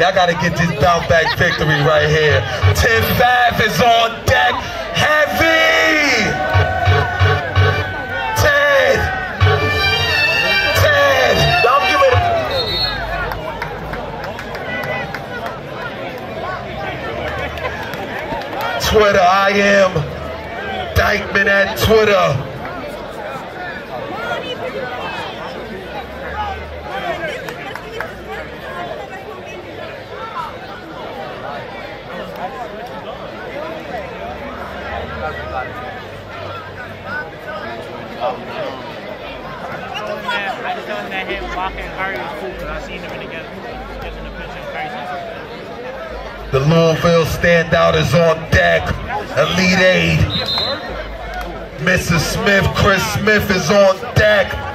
Y'all gotta get this bounce back victory right here. 10-5 is on deck. Heavy! 10! 10! Don't give it. Twitter, I am Dyckman at Twitter. I just that hit Walker and Curry was cool because I seen in the Curry. The Louisville standout is on deck. Elite Eight. Mrs. Smith, Chris Smith is on deck.